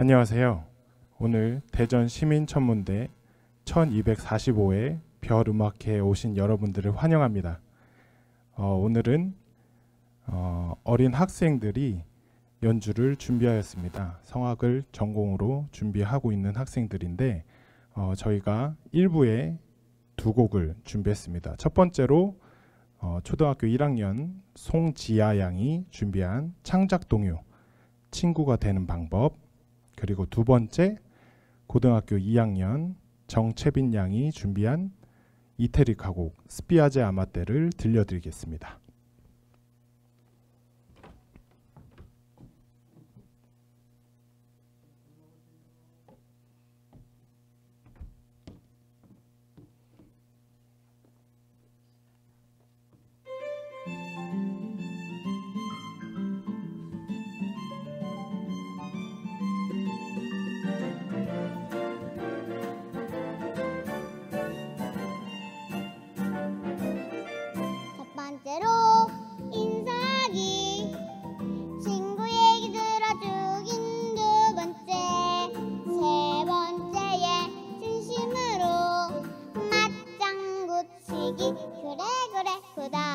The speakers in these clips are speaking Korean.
안녕하세요. 오늘 대전 시민천문대 1245회 별음악회에 오신 여러분들을 환영합니다. 어, 오늘은 어, 어린 학생들이 연주를 준비하였습니다. 성악을 전공으로 준비하고 있는 학생들인데 어, 저희가 1부에 두 곡을 준비했습니다. 첫 번째로 어, 초등학교 1학년 송지아 양이 준비한 창작 동요 친구가 되는 방법 그리고 두 번째 고등학교 2학년 정채빈 양이 준비한 이태리 가곡 스피아제 아마떼를 들려드리겠습니다. 제대로 인사하기. 친구 얘기 들어주긴 두 번째 세 번째에 진심으로 맞장구 치기. 그래 그래 그다.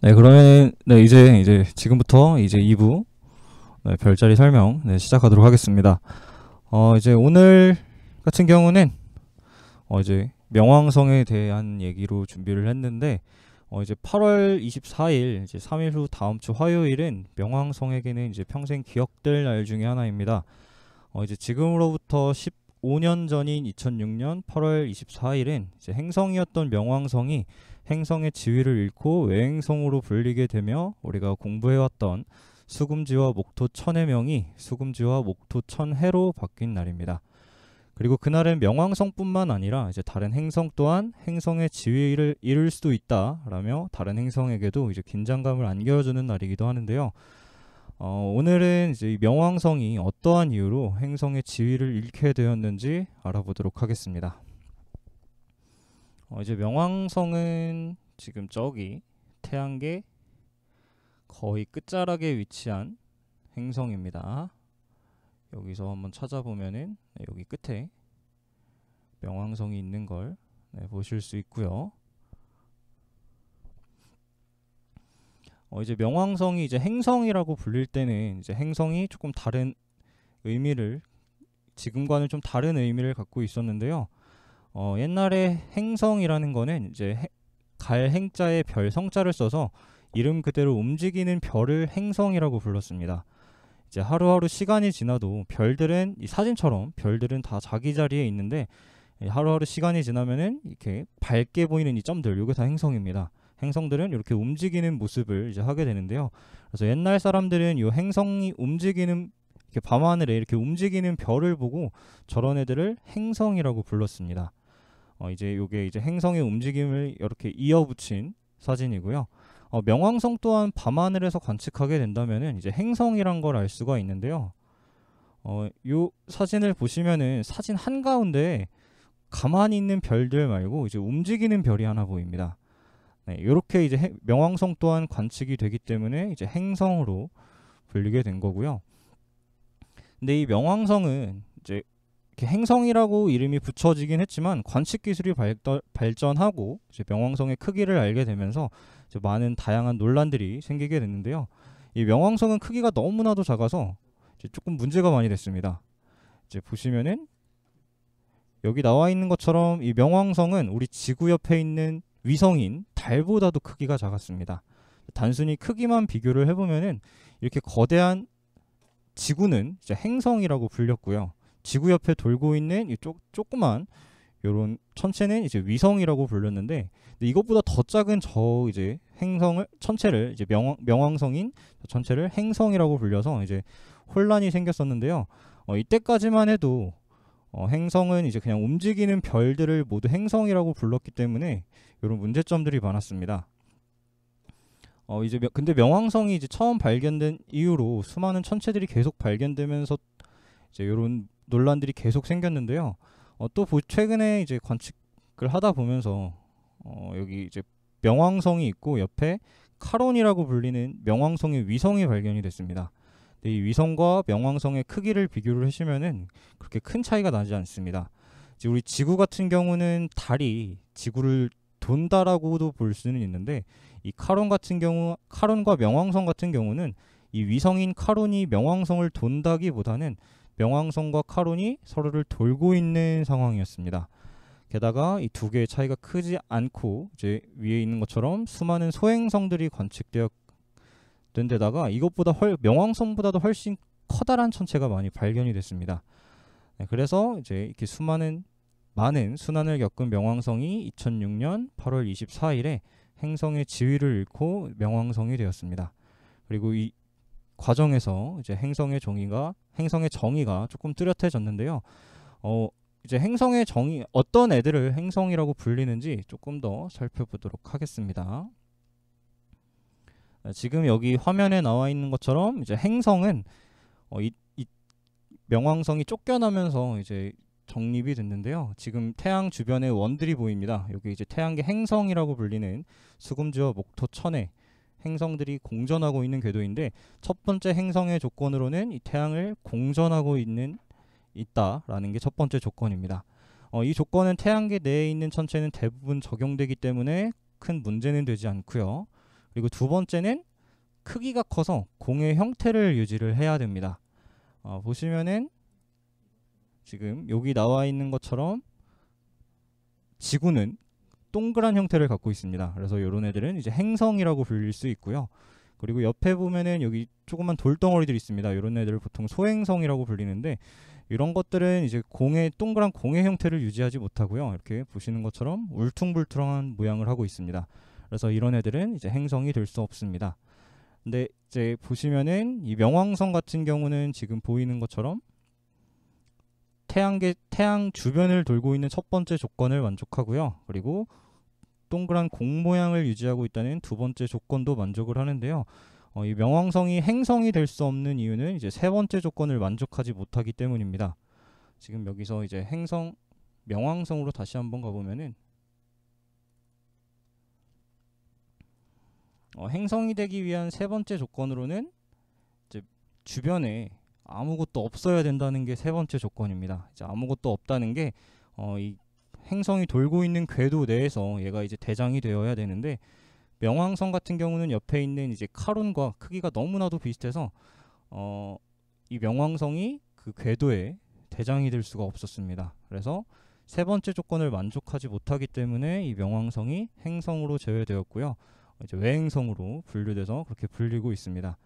네, 그러면 네, 이제 이제 지금부터 이제 2부 네, 별자리 설명 네, 시작하도록 하겠습니다. 어, 이제 오늘 같은 경우는 어, 이제 명왕성에 대한 얘기로 준비를 했는데 어, 이제 8월 24일 이제 3일 후 다음 주 화요일은 명왕성에게는 이제 평생 기억될 날 중에 하나입니다. 어, 이제 지금으로부터 15년 전인 2006년 8월 24일은 이제 행성이었던 명왕성이 행성의 지위를 잃고 외행성으로 불리게 되며 우리가 공부해왔던 수금지와 목토 천의 명이 수금지와 목토 천해로 바뀐 날입니다. 그리고 그날은 명왕성뿐만 아니라 이제 다른 행성 또한 행성의 지위를 잃을 수도 있다라며 다른 행성에게도 이제 긴장감을 안겨주는 날이기도 하는데요. 어, 오늘은 이제 이 명왕성이 어떠한 이유로 행성의 지위를 잃게 되었는지 알아보도록 하겠습니다. 어, 이제 명왕성은 지금 저기 태양계 거의 끝자락에 위치한 행성입니다. 여기서 한번 찾아보면은 네, 여기 끝에 명왕성이 있는 걸 네, 보실 수 있고요. 어, 이제 명왕성이 이제 행성이라고 불릴 때는 이제 행성이 조금 다른 의미를 지금과는 좀 다른 의미를 갖고 있었는데요. 어, 옛날에 행성이라는 거는 이제 해, 갈 행자에 별 성자를 써서 이름 그대로 움직이는 별을 행성이라고 불렀습니다. 이제 하루하루 시간이 지나도 별들은 이 사진처럼 별들은 다 자기 자리에 있는데 하루하루 시간이 지나면은 이렇게 밝게 보이는 이 점들 이게 다 행성입니다. 행성들은 이렇게 움직이는 모습을 이제 하게 되는데요. 그래서 옛날 사람들은 이 행성이 움직이는 이렇게 밤하늘에 이렇게 움직이는 별을 보고 저런 애들을 행성이라고 불렀습니다. 어, 이제 요게 이제 행성의 움직임을 이렇게 이어붙인 사진이고요. 어, 명왕성 또한 밤하늘에서 관측하게 된다면은 이제 행성이란 걸 알 수가 있는데요. 어, 요 사진을 보시면은 사진 한 가운데 가만히 있는 별들 말고 이제 움직이는 별이 하나 보입니다. 네, 이렇게 이제 해, 명왕성 또한 관측이 되기 때문에 이제 행성으로 불리게 된 거고요. 근데 이 명왕성은 행성이라고 이름이 붙여지긴 했지만 관측 기술이 발전하고 명왕성의 크기를 알게 되면서 많은 다양한 논란들이 생기게 됐는데요. 이 명왕성은 크기가 너무나도 작아서 조금 문제가 많이 됐습니다. 이제 보시면은 여기 나와 있는 것처럼 이 명왕성은 우리 지구 옆에 있는 위성인 달보다도 크기가 작았습니다. 단순히 크기만 비교를 해보면은 이렇게 거대한 지구는 행성이라고 불렸고요. 지구 옆에 돌고 있는 이 쪼, 조그만 요런 천체는 이제 위성이라고 불렸는데 이것보다 더 작은 저 이제 행성을 천체를 이제 명왕, 명왕성인 천체를 행성이라고 불려서 이제 혼란이 생겼었는데요. 어, 이때까지만 해도 어, 행성은 이제 그냥 움직이는 별들을 모두 행성이라고 불렀기 때문에 이런 문제점들이 많았습니다. 어 이제 근데 명왕성이 이제 처음 발견된 이후로 수많은 천체들이 계속 발견되면서 이제 이런 논란들이 계속 생겼는데요. 어, 또 최근에 이제 관측을 하다 보면서 어, 여기 이제 명왕성이 있고 옆에 카론이라고 불리는 명왕성의 위성이 발견이 됐습니다. 이 위성과 명왕성의 크기를 비교를 하시면은 그렇게 큰 차이가 나지 않습니다. 이제 우리 지구 같은 경우는 달이 지구를 돈다라고도 볼 수는 있는데 이 카론 같은 경우 카론과 명왕성 같은 경우는 이 위성인 카론이 명왕성을 돈다기보다는 명왕성과 카론이 서로를 돌고 있는 상황이었습니다. 게다가 이 두 개의 차이가 크지 않고 이제 위에 있는 것처럼 수많은 소행성들이 관측되었던 데다가 이것보다 훨 명왕성보다도 훨씬 커다란 천체가 많이 발견이 됐습니다. 네, 그래서 이제 이렇게 수많은 많은 순환을 겪은 명왕성이 2006년 8월 24일에 행성의 지위를 잃고 명왕성이 되었습니다. 그리고 이 과정에서 이제 행성의 정의가 행성의 정의가 조금 뚜렷해졌는데요. 어, 이제 행성의 정의 어떤 애들을 행성이라고 불리는지 조금 더 살펴보도록 하겠습니다. 지금 여기 화면에 나와 있는 것처럼 이제 행성은 어, 이, 이 명왕성이 쫓겨나면서 이제 정립이 됐는데요. 지금 태양 주변에 원들이 보입니다. 여기 이제 태양계 행성이라고 불리는 수금지와 목토 천에 행성들이 공전하고 있는 궤도인데 첫 번째 행성의 조건으로는 이 태양을 공전하고 있는 있다라는 게 첫 번째 조건입니다. 어, 이 조건은 태양계 내에 있는 천체는 대부분 적용되기 때문에 큰 문제는 되지 않고요. 그리고 두 번째는 크기가 커서 공의 형태를 유지를 해야 됩니다. 어, 보시면은 지금 여기 나와 있는 것처럼 지구는 동그란 형태를 갖고 있습니다. 그래서 이런 애들은 이제 행성이라고 불릴 수 있고요. 그리고 옆에 보면은 여기 조그만 돌덩어리들이 있습니다. 이런 애들을 보통 소행성이라고 불리는데 이런 것들은 이제 공의 동그란 공의 형태를 유지하지 못하고요. 이렇게 보시는 것처럼 울퉁불퉁한 모양을 하고 있습니다. 그래서 이런 애들은 이제 행성이 될 수 없습니다. 근데 이제 보시면은 이 명왕성 같은 경우는 지금 보이는 것처럼 태양계 태양 주변을 돌고 있는 첫 번째 조건을 만족하고요. 그리고 동그란 공 모양을 유지하고 있다는 두 번째 조건도 만족을 하는데요. 어, 이 명왕성이 행성이 될 수 없는 이유는 이제 세 번째 조건을 만족하지 못하기 때문입니다. 지금 여기서 이제 행성 명왕성으로 다시 한번 가보면은 어, 행성이 되기 위한 세 번째 조건으로는 이제 주변에 아무것도 없어야 된다는 게 세 번째 조건입니다. 이제 아무것도 없다는 게 어, 이 행성이 돌고 있는 궤도 내에서 얘가 이제 대장이 되어야 되는데 명왕성 같은 경우는 옆에 있는 이제 카론과 크기가 너무나도 비슷해서 어, 이 명왕성이 그 궤도에 대장이 될 수가 없었습니다. 그래서 세 번째 조건을 만족하지 못하기 때문에 이 명왕성이 행성으로 제외되었고요. 이제 외행성으로 분류돼서 그렇게 불리고 있습니다.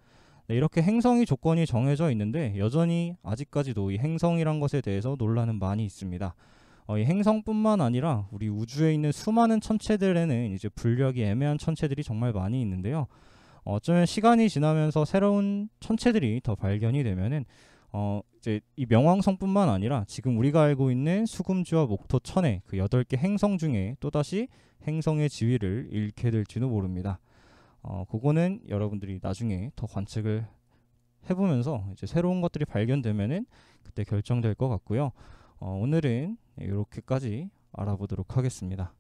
네, 이렇게 행성이 조건이 정해져 있는데 여전히 아직까지도 이 행성이란 것에 대해서 논란은 많이 있습니다. 어, 이 행성뿐만 아니라 우리 우주에 있는 수많은 천체들에는 이제 분류하기 애매한 천체들이 정말 많이 있는데요. 어, 어쩌면 시간이 지나면서 새로운 천체들이 더 발견이 되면은 어, 이제 이 명왕성뿐만 아니라 지금 우리가 알고 있는 수금주와 목토, 천해 그 여덟 개 행성 중에 또다시 행성의 지위를 잃게 될지도 모릅니다. 어, 그거는 여러분들이 나중에 더 관측을 해보면서 이제 새로운 것들이 발견되면은 그때 결정될 것 같고요. 어, 오늘은 이렇게까지 알아보도록 하겠습니다.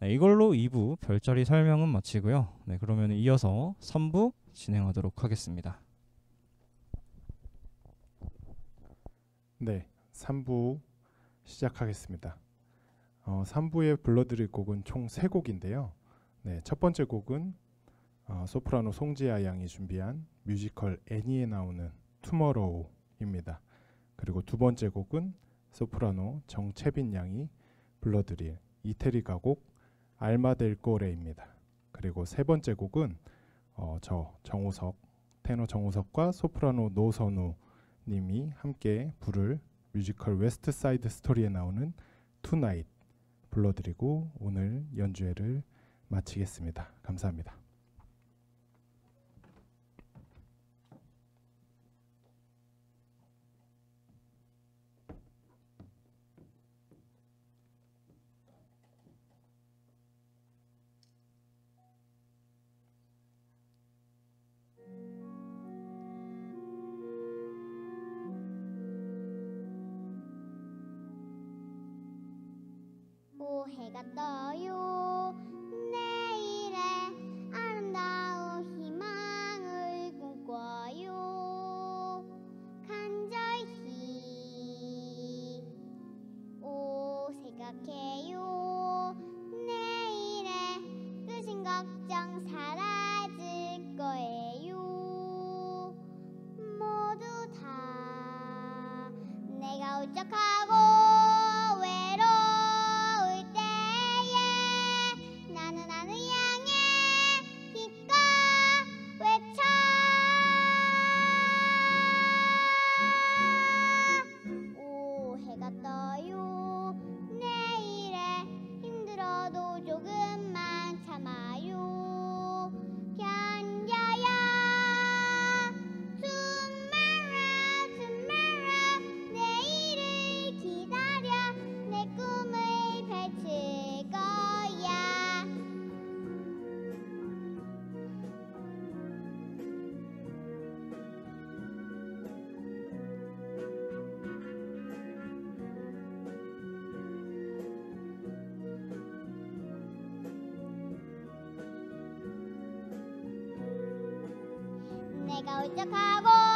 네, 이걸로 2부 별자리 설명은 마치고요. 네, 그러면 이어서 3부 진행하도록 하겠습니다. 네, 3부 시작하겠습니다. 어, 3부에 불러드릴 곡은 총 3곡인데요. 네, 첫 번째 곡은 어, 소프라노 송지아 양이 준비한 뮤지컬 애니에 나오는 투머로우입니다. 그리고 두 번째 곡은 소프라노 정채빈 양이 불러드릴 이태리 가곡 Alma del core입니다. 그리고 세 번째 곡은 어, 저 정우석 테너 정우석과 소프라노 노선우 님이 함께 부를 뮤지컬 West Side Story에 나오는 Tonight 불러드리고 오늘 연주회를 마치겠습니다. 감사합니다. 오 해가 떠요 내일의 내가